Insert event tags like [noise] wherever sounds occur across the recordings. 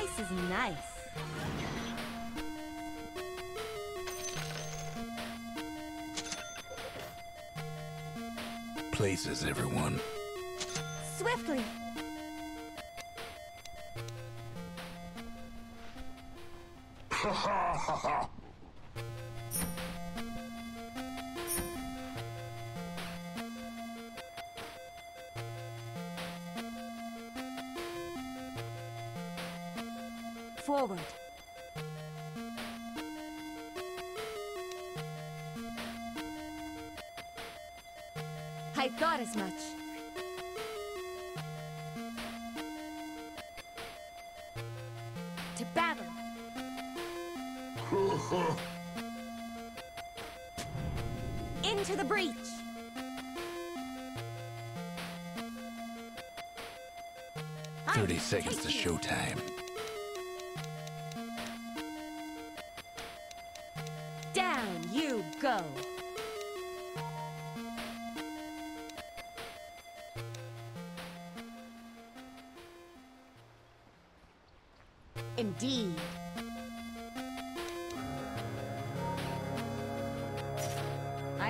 Ice is nice. Places, everyone. Swiftly! Ha ha ha ha! forward.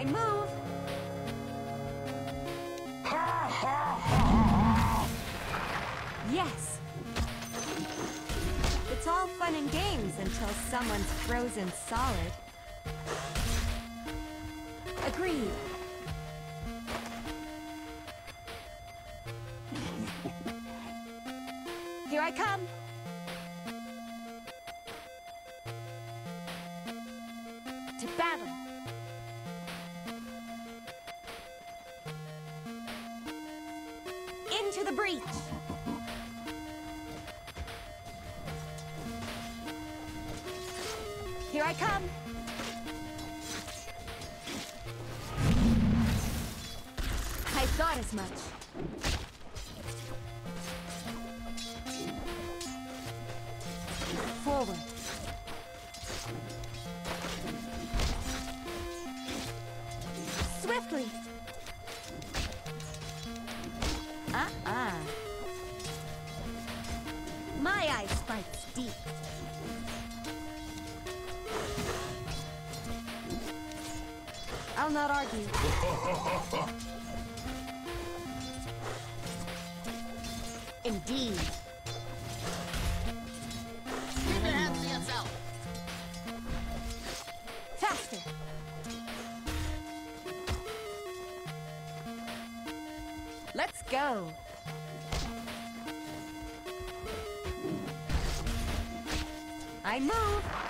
I move. yes. It's all fun and games until someone's frozen solid. Agreed. Here I come. go! I move!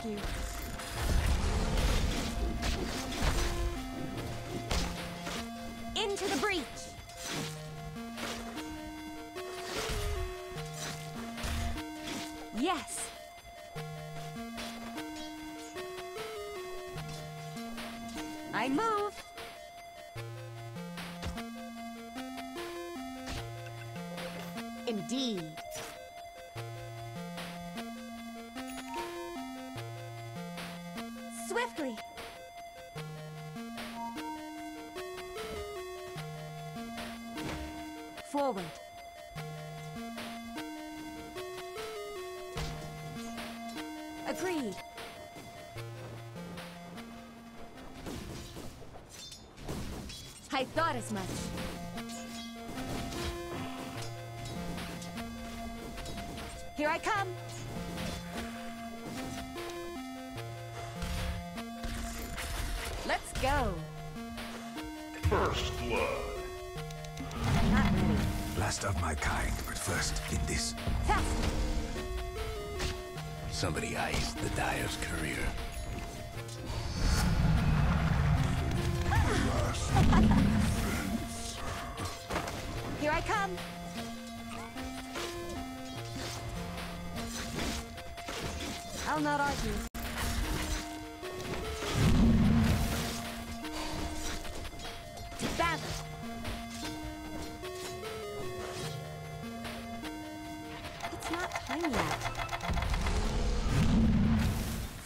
attack you. Into the breach! Yes! I move!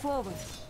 Forward.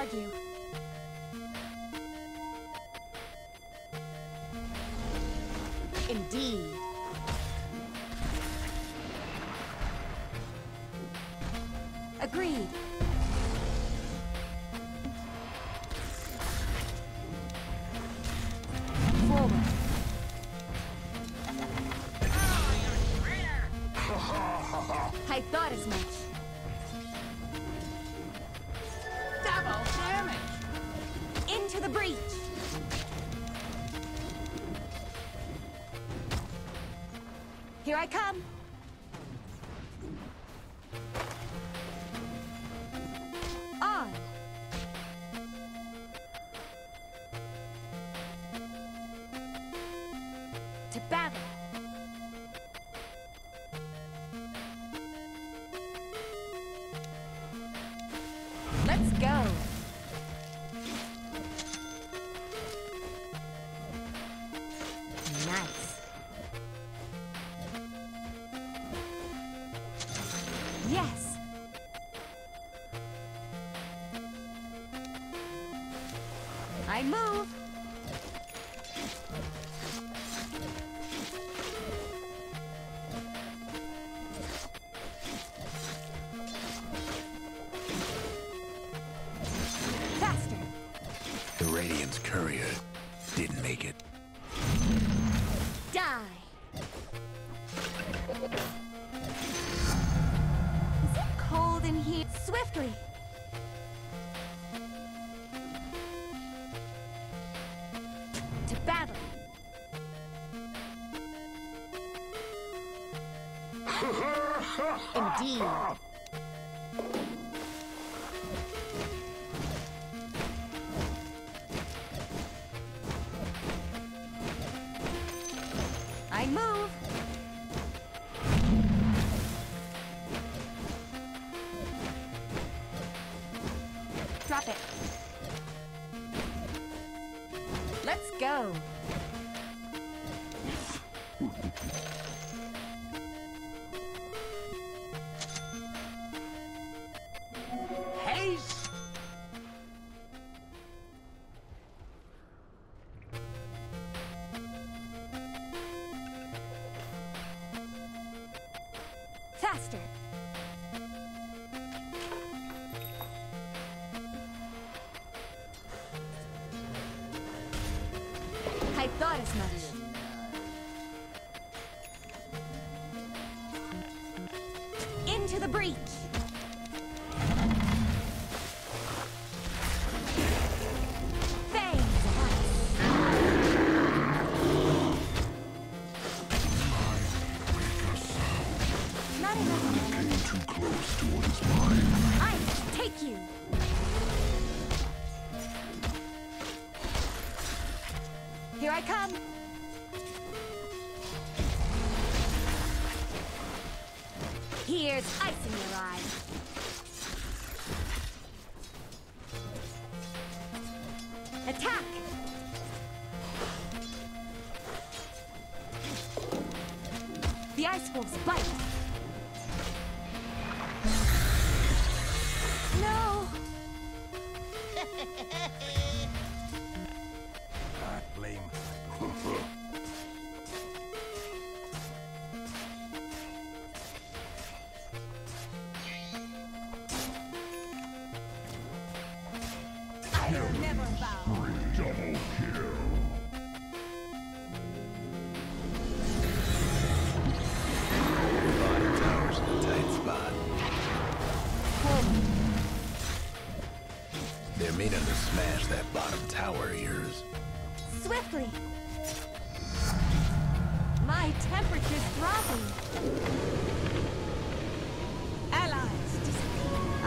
argue. Indeed. come. The Radiance Courier didn't make it.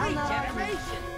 Great generation.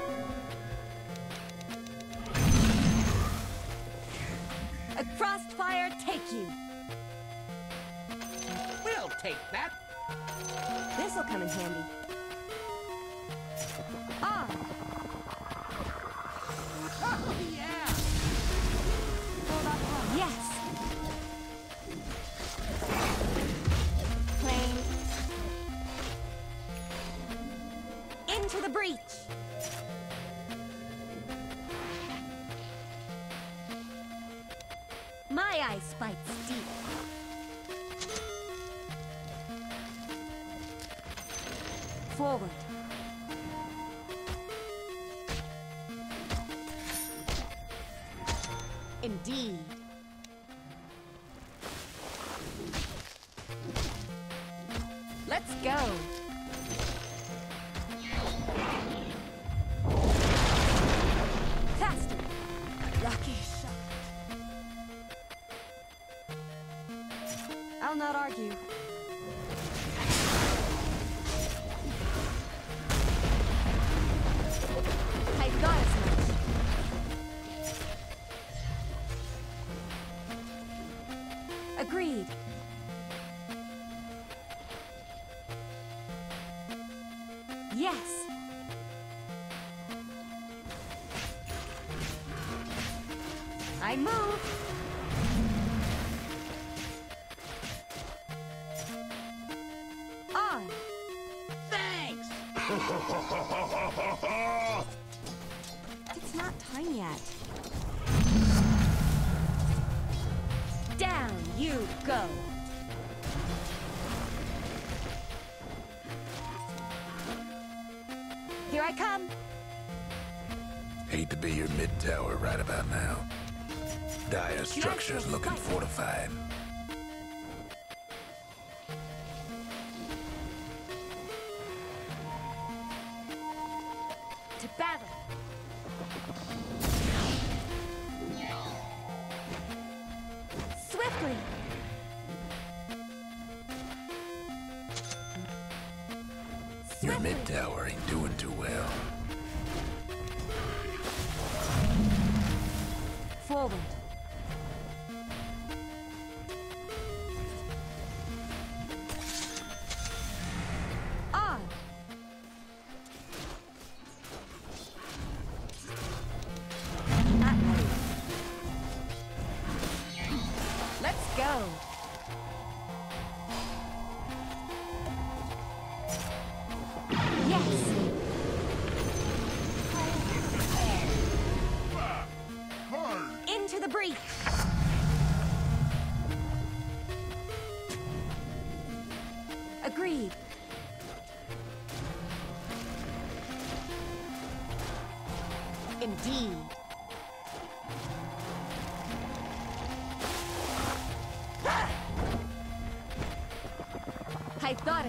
Yes. I move. mid tower ain't doing too well. Forward. On. Let's go.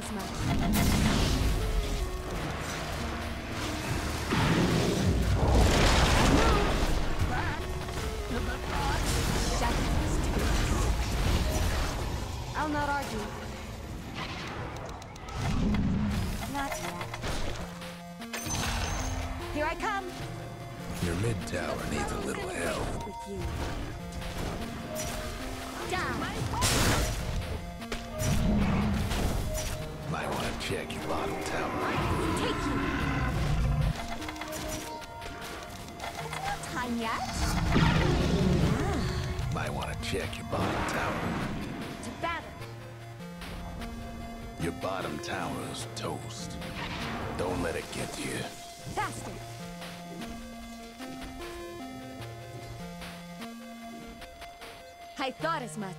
thought as much. I thought as much.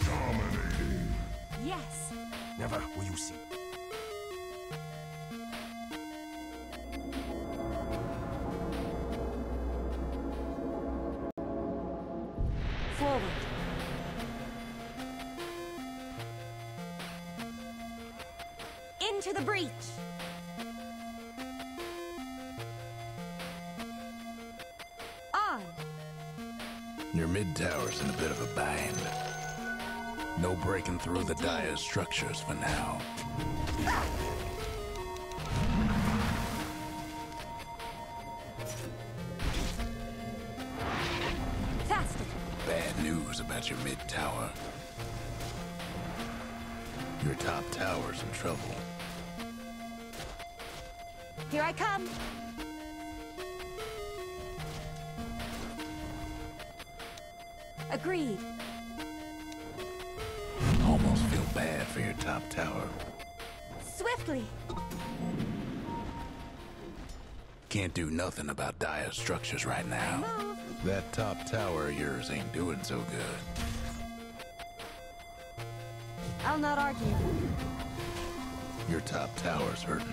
Dominating. Yes. Never will you see. Structures for now. Faster. Bad news about your mid tower. Your top tower's in trouble. Here I come. Agreed. Do nothing about dire structures right now. That top tower of yours ain't doing so good. I'll not argue. Your top tower's hurting.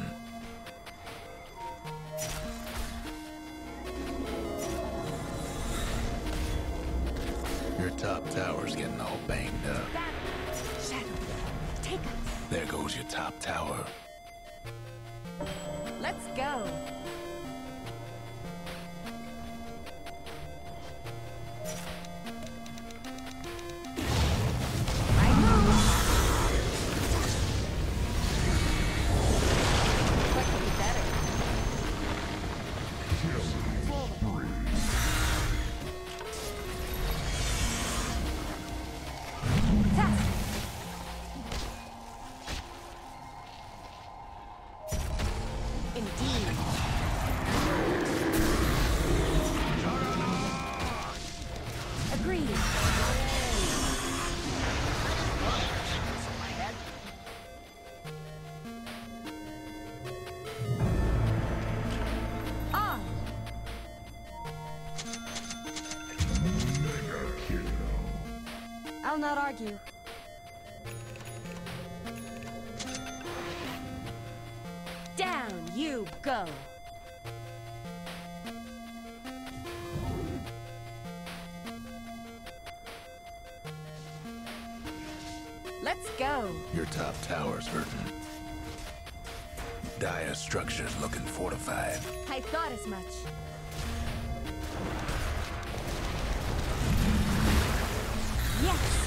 Your top tower's getting all banged up. Shadow. Take us. There goes your top tower. Let's go. Dire structures looking fortified. I thought as much. Yes.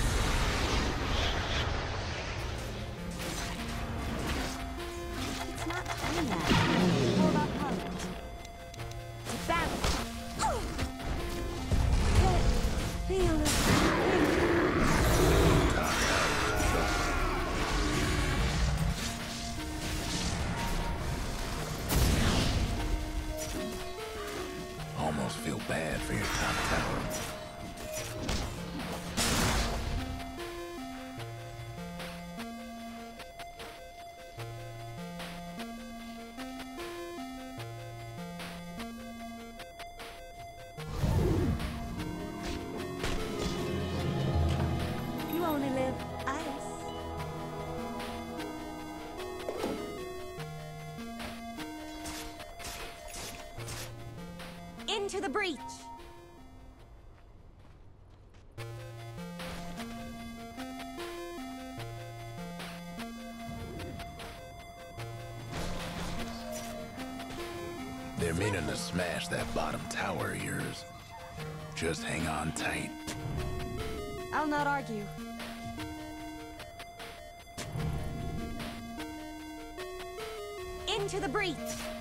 Into the breach.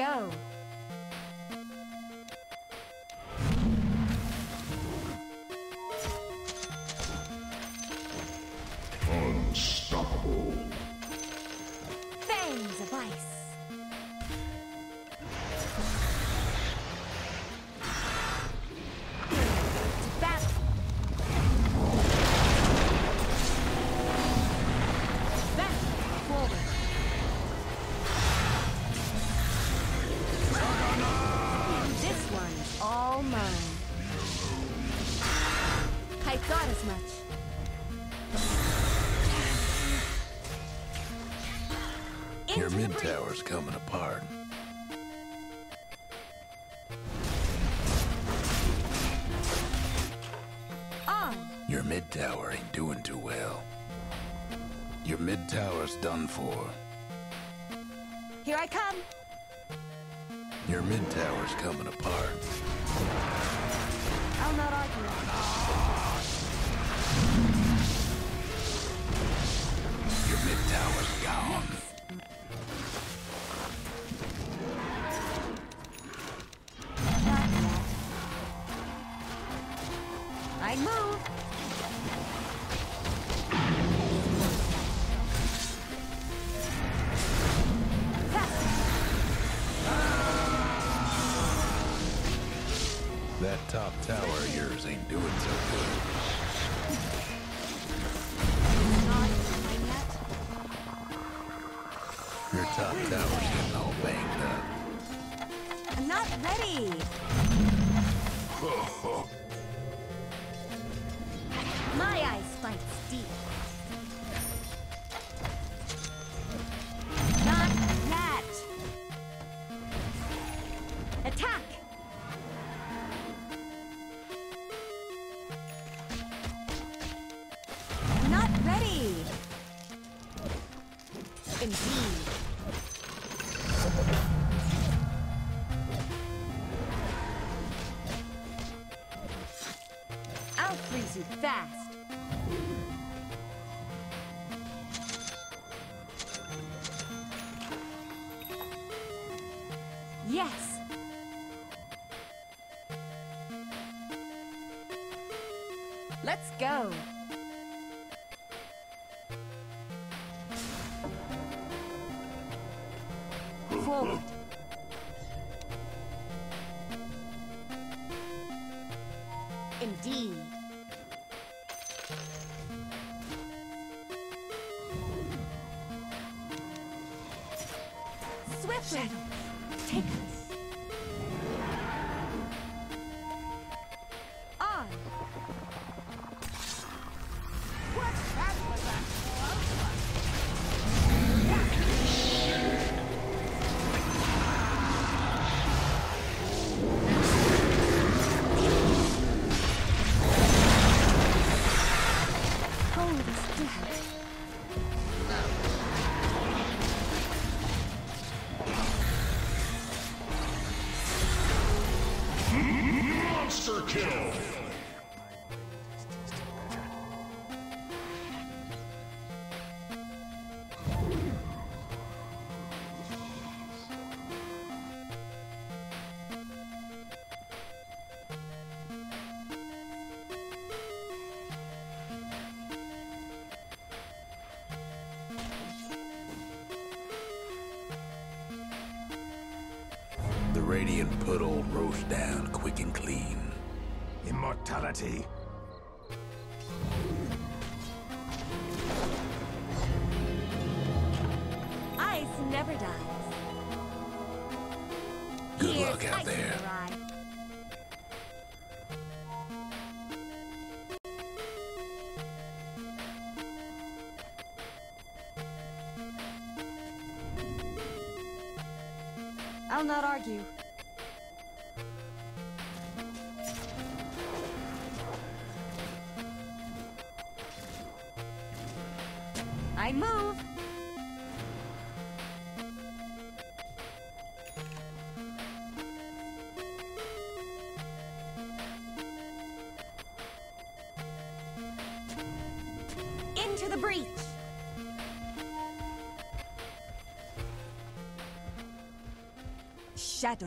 go. tower's coming apart. Your mid tower ain't doing too well. Your mid tower's done for. Here I come. Your mid tower's coming apart. I'll not argue. Your mid tower's gone. ready! fast. Yes. Let's go. Radiant put old Roshan down quick and clean. Immortality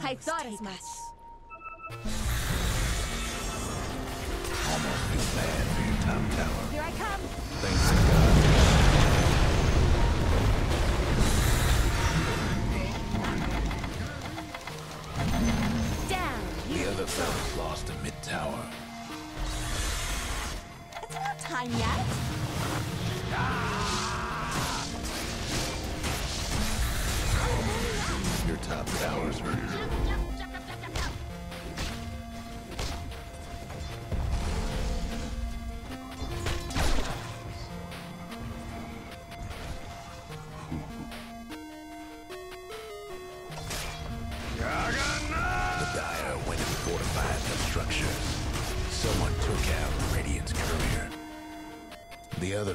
I thought as much.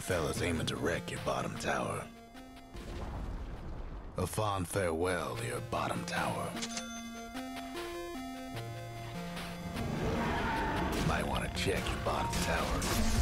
fella's aiming to wreck your bottom tower. A fond farewell to your bottom tower. You might want to check your bottom tower.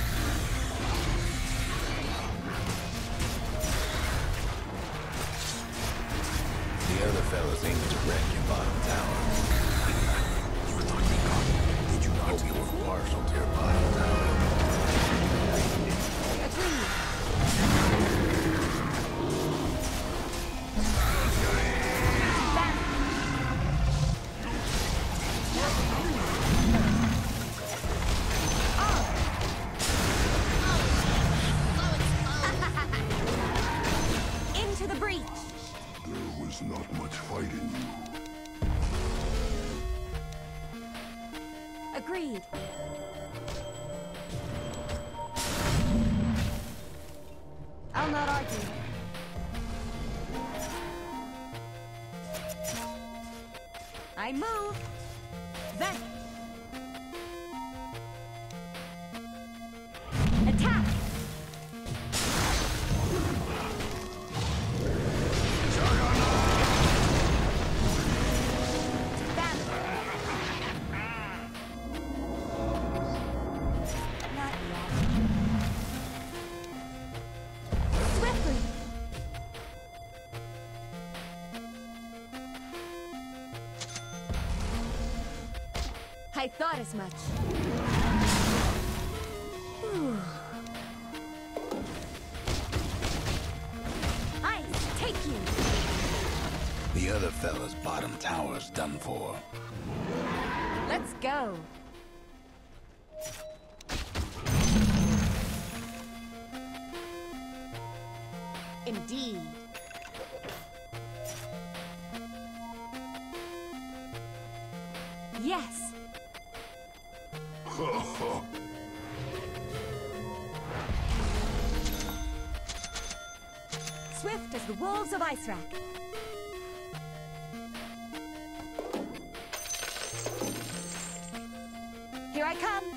Not as much. [laughs] Swift as the wolves of Icewrack. Here I come.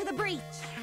to the breach.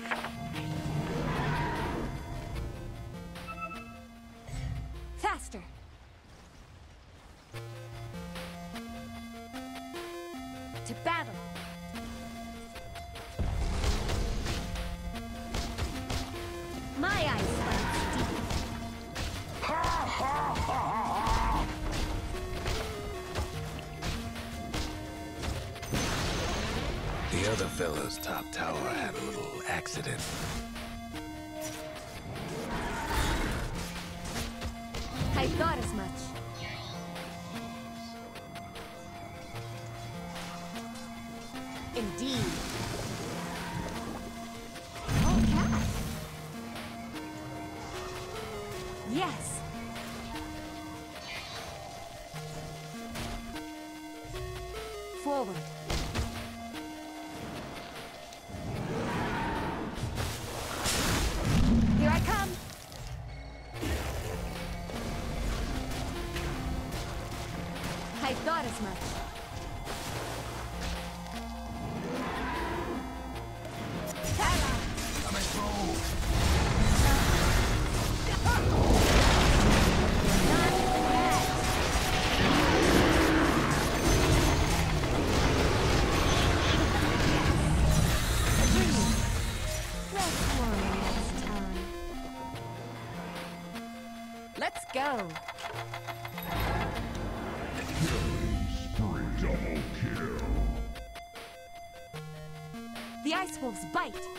bite.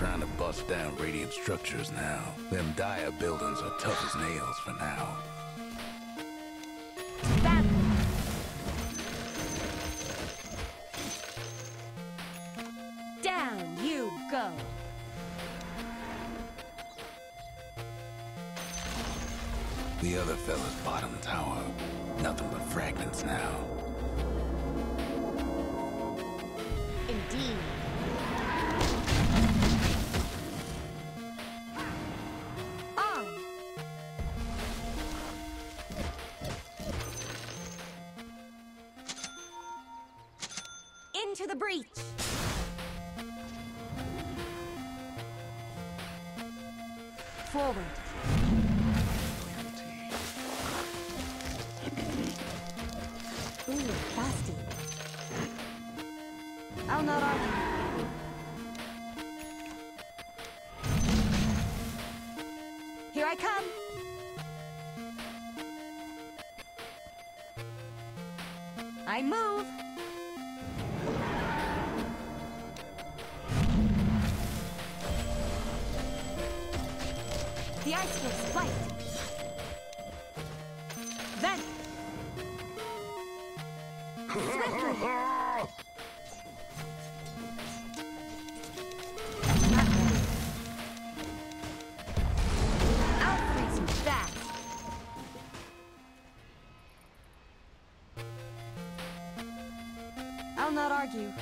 trying to bust down radiant structures now. Them dire buildings are tough as nails for now. the breach. Forward.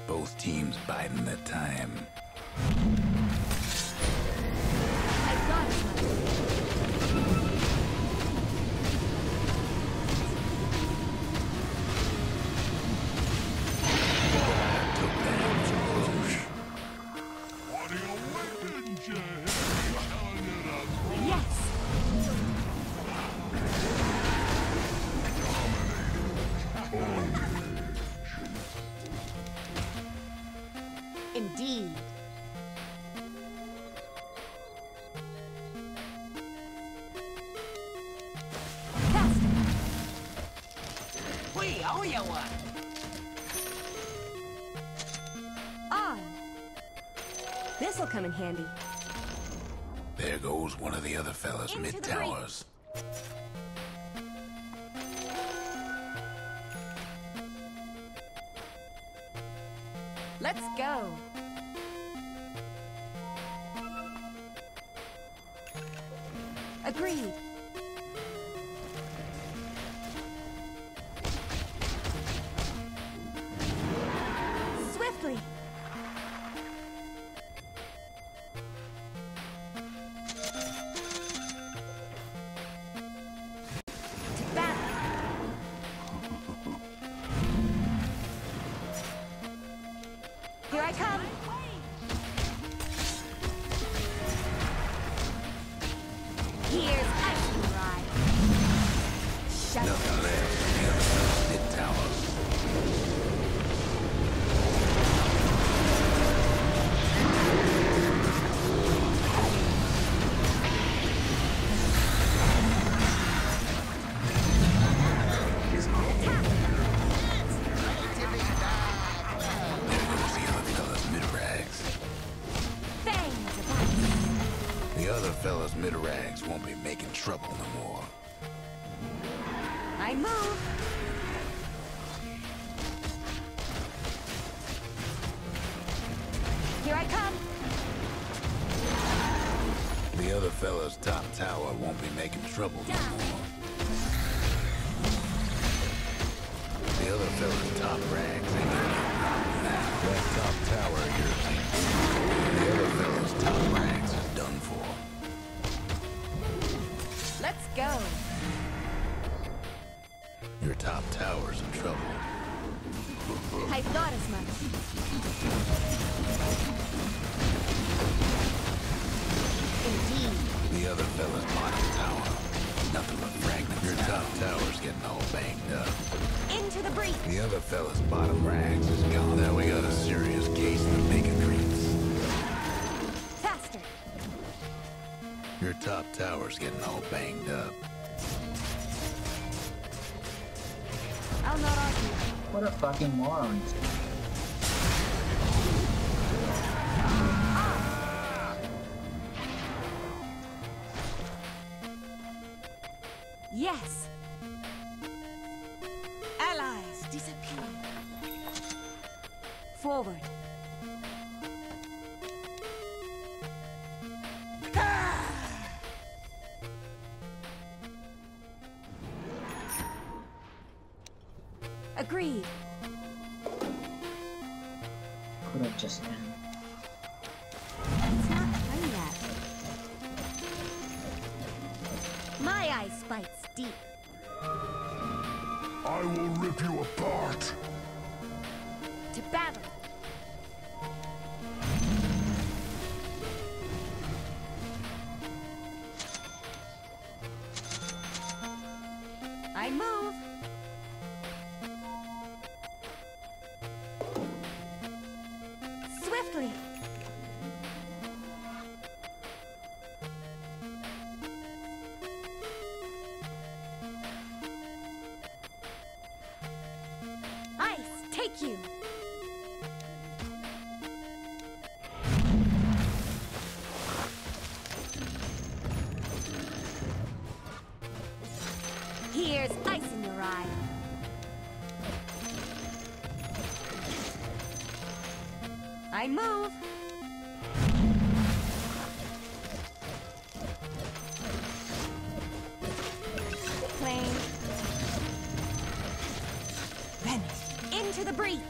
both teams biding their time. handy. There goes one of the other fellas mid-towers. tower's getting all banged up. I'll not argue. What a fucking moron. Yes. Allies disappear. Forward. I move. Plane. Venice. Into the breach.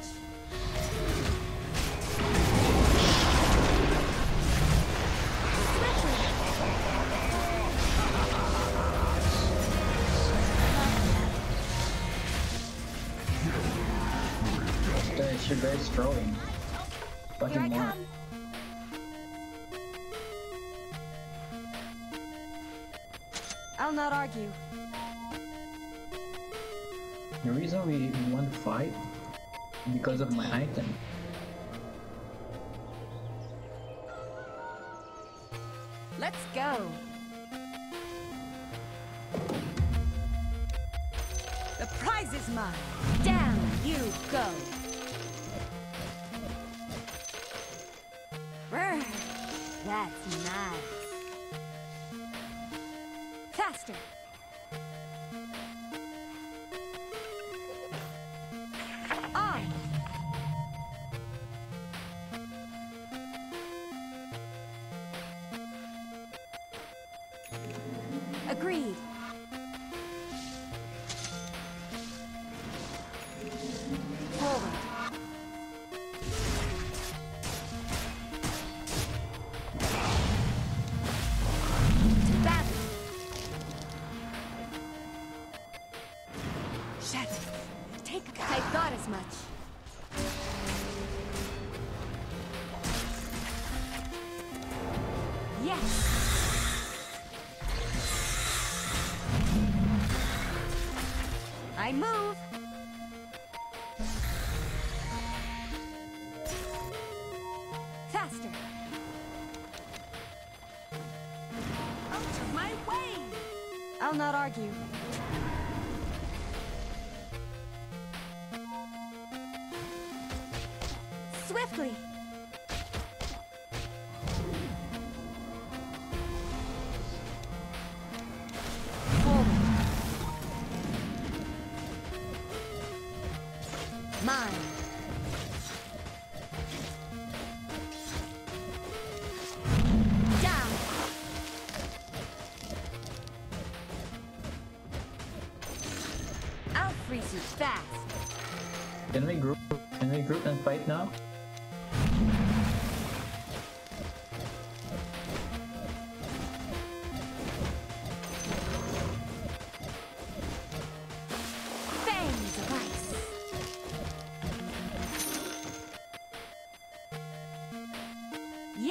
you. The reason we want to fight because of my item. Not argue.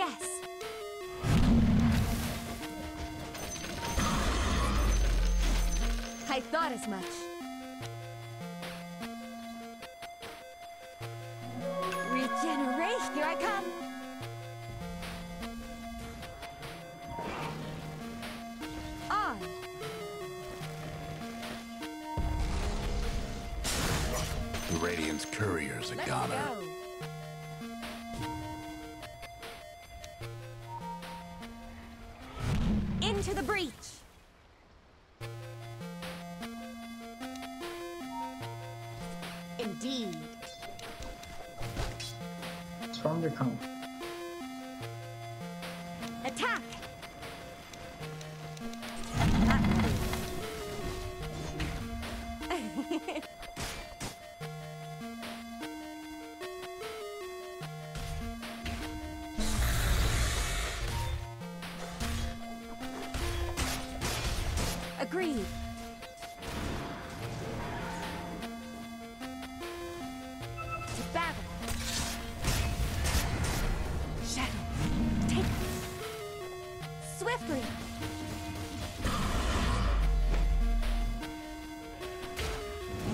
Yes. I thought as much.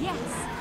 Yes.